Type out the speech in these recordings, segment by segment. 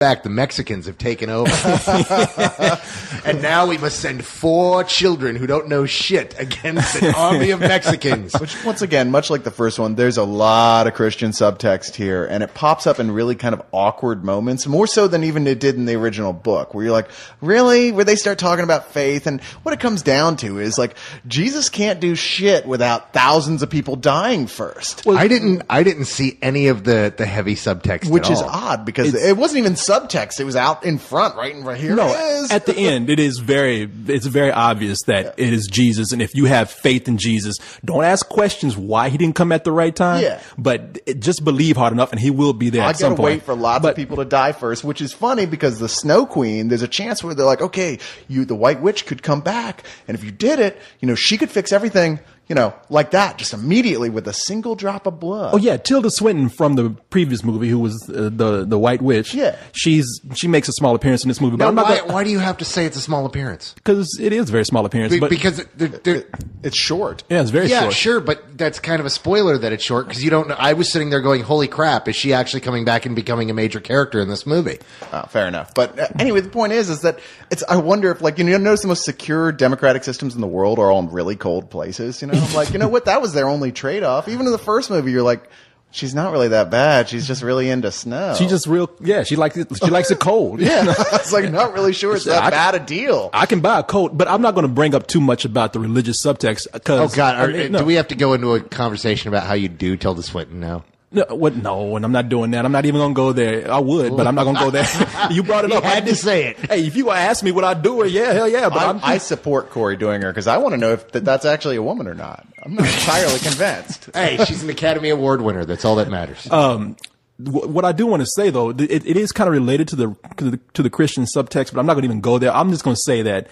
back, the Mexicans have taken over. and now we must send four children who don't know shit against an army of Mexicans. Which, once again, much like the first one, there's a lot of Christian subtext here, and it pops up in really kind of awkward moments, more so than even it did in the original book, where you're like, really? Where they start talking about faith, and what it comes down to is like, Jesus can't do shit without thousands of people dying first. I didn't. I didn't see any of the the heavy subtext, which is odd because it wasn't even subtext; it was out in front, right in right here. No, it is. at the end, it is very, it's very obvious that it is Jesus. And if you have faith in Jesus, don't ask questions why he didn't come at the right time. Yeah. But just believe hard enough and he will be there I at some gotta point. wait for lots But- of people to die first, which is funny because the Snow Queen, there's a chance where they're like, okay, you, the White Witch could come back, and if you did it, you know, she could fix everything, you know, like that, just immediately with a single drop of blood. Oh yeah, Tilda Swinton from the previous movie, who was uh, the the White Witch. Yeah. she's she makes a small appearance in this movie, but Now, I'm not why, gonna, why do you have to say it's a small appearance? because it is a very small appearance. Be- but because they're, they're, It's short. yeah, it's very yeah, short. sure, but that's kind of a spoiler that it's short because you don't know. I was sitting there going, "Holy crap! Is she actually coming back and becoming a major character in this movie?" Oh, fair enough. But uh, anyway, the point is, is that it's. I wonder if, like, you know, notice the most secure democratic systems in the world are all in really cold places. You know, I'm like, you know what? That was their only trade off. Even in the first movie, you're like, she's not really that bad. She's just really into snow. She just real yeah. She likes it. She likes it cold. yeah. it's like not really sure it's that I- bad a deal. I can buy a coat, but I'm not going to bring up too much about the religious subtext. Oh Because God! I mean, eh, no. Do we have to go into a conversation about how you do Tilda Swinton now? No, what? No, and I'm not doing that. I'm not even gonna go there. I would, but I'm not gonna go there. you brought it You up. had I- to say it. Hey, if you ask me would I do it, yeah, hell yeah. But I'm, I, I support Korey doing her because I want to know if that, that's actually a woman or not. I'm not entirely convinced. Hey, she's an Academy Award winner. That's all that matters. Um, wh- what I do want to say though, it, it is kind of related to the, to the to the Christian subtext, but I'm not going to even go there. I'm just going to say that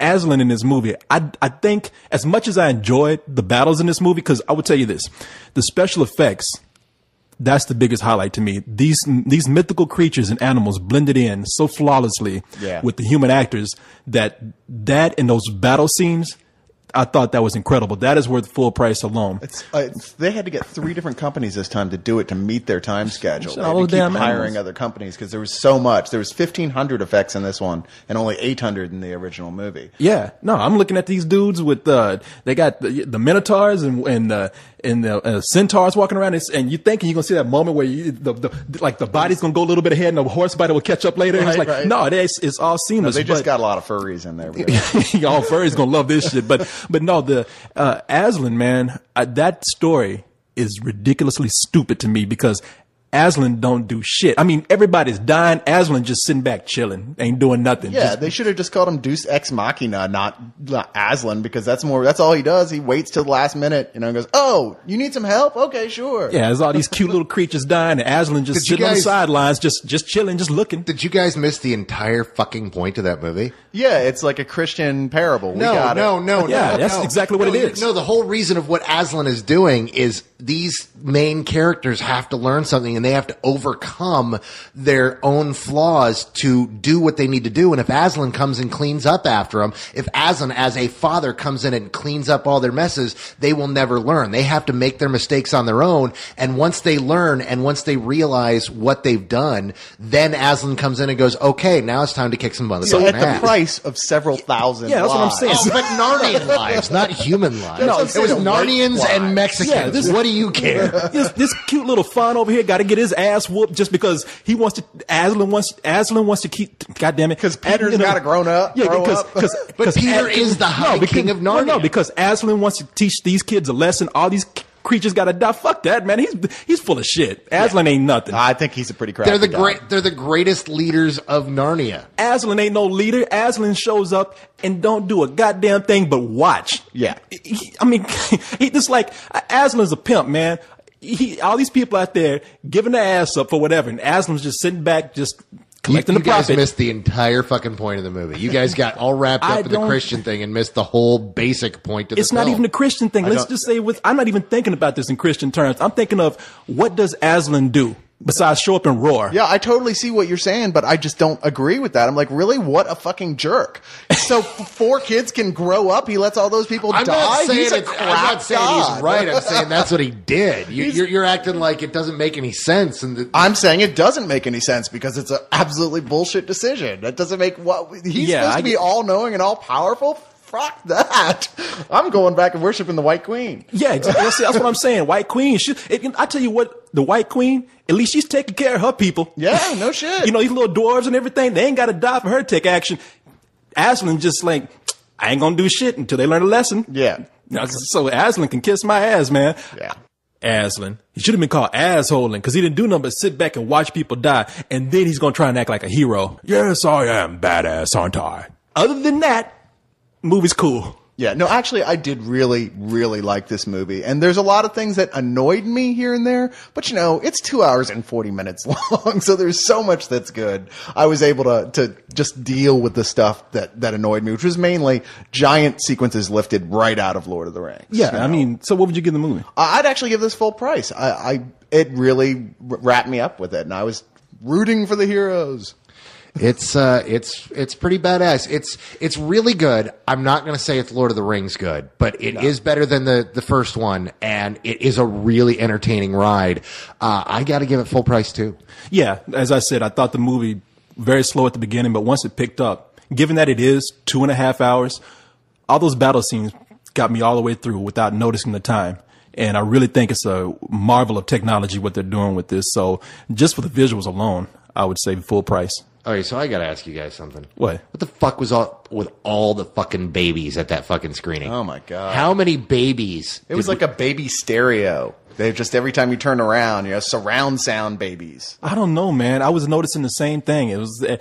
Aslan in this movie, I I think as much as I enjoyed the battles in this movie, because I would tell you this, the special effects. That's the biggest highlight to me. These these mythical creatures and animals blended in so flawlessly Yeah. with the human actors that that in those battle scenes, I thought that was incredible. That is worth full price alone. It's, uh, it's, they had to get three different companies this time to do it to meet their time schedule. They had to keep hiring other companies because there was so much. There was 1,500 effects in this one and only 800 in the original movie. Yeah, no, I'm looking at these dudes with uh, they got the, the minotaurs and and uh, and the uh, centaurs walking around, and, and you thinking you're gonna see that moment where you, the, the like the body's gonna go a little bit ahead, and the horse body will catch up later. and it's like right. no, it's, it's all seamless. They just but- got a lot of furries in there. really. y'all furries gonna love this shit. But but no, the uh, Aslan man, uh, that story is ridiculously stupid to me because Aslan don't do shit. I mean, everybody's dying. Aslan just sitting back chilling, ain't doing nothing. Yeah, Just- they should have just called him Deus Ex Machina, not, not Aslan, because that's more. That's all he does. He waits till the last minute, you know, and goes, "Oh, you need some help? Okay, sure." Yeah, there's all these cute little creatures dying, and Aslan just Did you sitting on the sidelines, just just chilling, just looking. Did you guys miss the entire fucking point of that movie? Yeah, it's like a Christian parable. We No, got no, it. no, Yeah, no. that's no. exactly what No, it. No, the whole reason of what Aslan is doing is these main characters have to learn something and they have to overcome their own flaws to do what they need to do. And if Aslan comes and cleans up after them, if Aslan as a father comes in and cleans up all their messes, they will never learn. They have to make their mistakes on their own. And once they learn and once they realize what they've done, then Aslan comes in and goes, okay, now it's time to kick some motherfucking So at the ass. price of several thousand. Yeah, that's what I'm saying. Oh, but Narnian lives, not human lives. No, it was Narnians and. Mexicans. Yeah, this- what do you care? this, this cute little fawn over here got to get his ass whooped just because he wants to. Aslan wants. Aslan wants to keep. God damn it! 'Cause Peter's you know- gotta grown up, Yeah, because because But Peter is the High King of No, no, because Aslan wants to teach these kids a lesson. All these creatures got to die. Fuck that, man. He's he's full of shit. Aslan ain't nothing. I think he's a pretty crafty They're the guy. great. They're the greatest leaders of Narnia. Aslan ain't no leader. Aslan shows up and don't do a goddamn thing but watch. Yeah. He- I mean, he just like Aslan's a pimp, man. He, all these people out there giving their ass up for whatever, and Aslan's just sitting back, just You, collecting you the guys profit. missed the entire fucking point of the movie. You guys got all wrapped I up in the Christian thing and missed the whole basic point of the it's not film. even a Christian thing. Let's just say with I'm not even thinking about this in Christian terms. I'm thinking of what does Aslan do? Besides show up and roar. Yeah, I totally see what you're saying, but I just don't agree with that. I'm like, really? What a fucking jerk. So four kids can grow up. He lets all those people I'm die. not he's a it's, I'm not saying god. he's right. I'm saying that's what he did. You, you're, you're acting like it doesn't make any sense. And the, I'm saying it doesn't make any sense because it's an absolutely bullshit decision. That doesn't make what he's Yeah, supposed I to be all knowing and all powerful. Fuck that! I'm going back and worshiping the White Queen. Yeah, exactly. That's, that's what I'm saying. White Queen. She, it, I tell you what, the White Queen, at least she's taking care of her people. Yeah, no shit. You know, these little dwarves and everything, they ain't got to die for her to take action. Aslan just like, I ain't gonna do shit until they learn a lesson. yeah, So Aslan can kiss my ass, man. yeah. Aslan. He should have been called assholing because he didn't do nothing but sit back and watch people die. And then he's going to try and act like a hero. Yes, I am badass, aren't I? Other than that, movie's cool. Yeah, no, actually, I did really, really like this movie. And there's a lot of things that annoyed me here and there, but you know, it's two hours and 40 minutes long, so there's so much that's good. I was able to, to just deal with the stuff that, that annoyed me, which was mainly giant sequences lifted right out of Lord of the Rings. Yeah, you I mean, so what would you give the movie? I'd actually give this full price. I, I it really wrapped me up with it, and I was rooting for the heroes. It's uh, it's it's pretty badass. It's it's really good. I'm not going to say it's Lord of the Rings good, but it is better than the the first one, and it is a really entertaining ride. Uh, I got to give it full price too. Yeah, as I said, I thought the movie very slow at the beginning, but once it picked up, given that it is two and a half hours, all those battle scenes got me all the way through without noticing the time. And I really think it's a marvel of technology what they're doing with this. So just for the visuals alone, I would say full price. All right, so I got to ask you guys something. What? What the fuck was up with all the fucking babies at that fucking screening? Oh my God. How many babies? It was like a baby stereo. They just every time you turn around, you know, surround sound babies. I don't know, man. I was noticing the same thing. It was uh,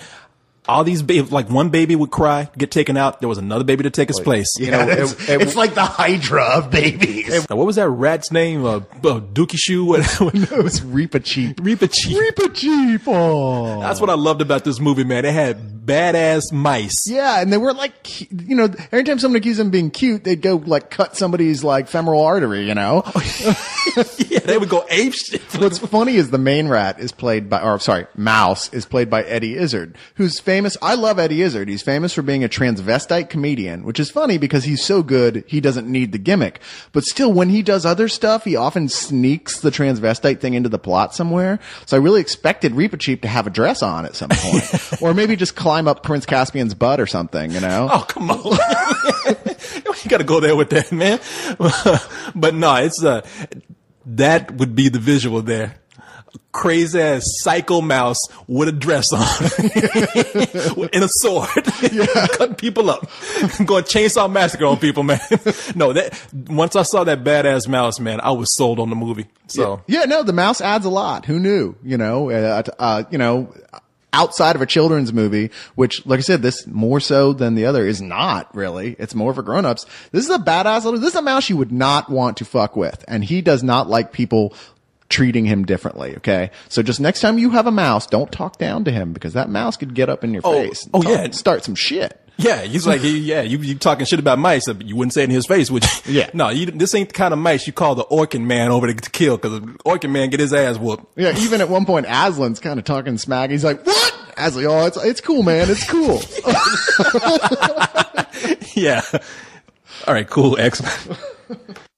all these babies, like one baby would cry, get taken out. There was another baby to take his place. You know, it's, it- it- it's like the Hydra of babies. What was that rat's name? Uh, uh, Dookie Shoe? What? it was Reepicheep. Reaper Cheap. Reepicheep. Oh. That's what I loved about this movie, man. It had badass mice. Yeah, and they were like, you know, every time someone accused them of being cute, they'd go like cut somebody's like femoral artery, you know? yeah, they would go ape shit. What's funny is the main rat is played by, or sorry, Mouse is played by Eddie Izzard, who's famous. I love Eddie Izzard. He's famous for being a transvestite comedian, which is funny because he's so good, he doesn't need the gimmick. But still, when he does other stuff, he often sneaks the transvestite thing into the plot somewhere. So I really expected Reepicheep to have a dress on at some point. or maybe just climb up Prince Caspian's butt or something, you know? Oh, come on. you gotta go there with that, man. but no, it's, uh, that would be the visual there. Crazy ass psycho mouse with a dress on and a sword, cutting people up, going chainsaw massacre on people, man. no, that once I saw that badass mouse, man, I was sold on the movie. So Yeah, no, the mouse adds a lot. Who knew? You know, uh, uh, you know, outside of a children's movie, which, like I said, this more so than the other is not really. It's more for grown-ups. This is a badass little, this is a mouse you would not want to fuck with. And he does not like people treating him differently. Okay. So just next time you have a mouse, don't talk down to him because that mouse could get up in your Oh, face. and oh, talk- yeah. Start some shit. Yeah, he's like, he- yeah, you you talking shit about mice, but you wouldn't say it in his face, would you? Yeah. No, you, this ain't the kind of mice you call the Orkin man over to, to kill, because the Orkin man get his ass whooped. Yeah. Even at one point, Aslan's kind of talking smack. He's like, what? Aslan, oh, it's, it's cool, man. It's cool. Yeah. All right, cool, excellent.